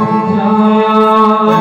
Rama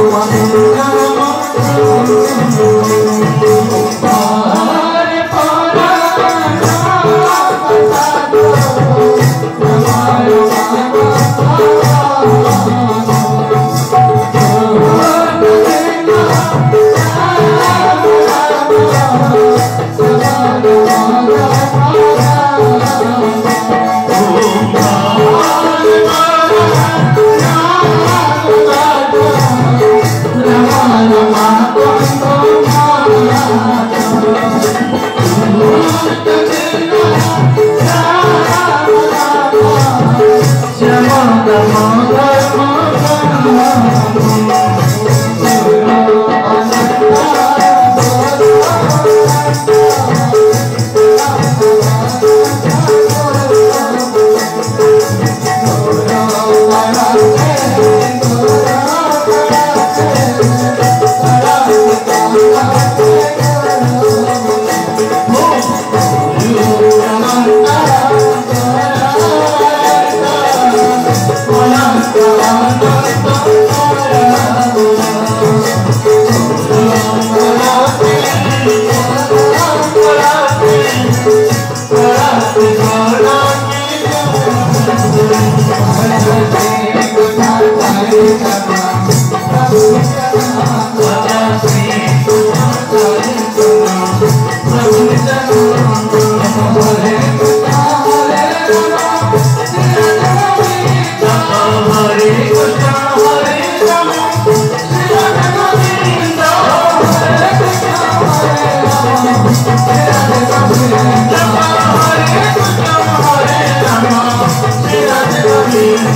Rama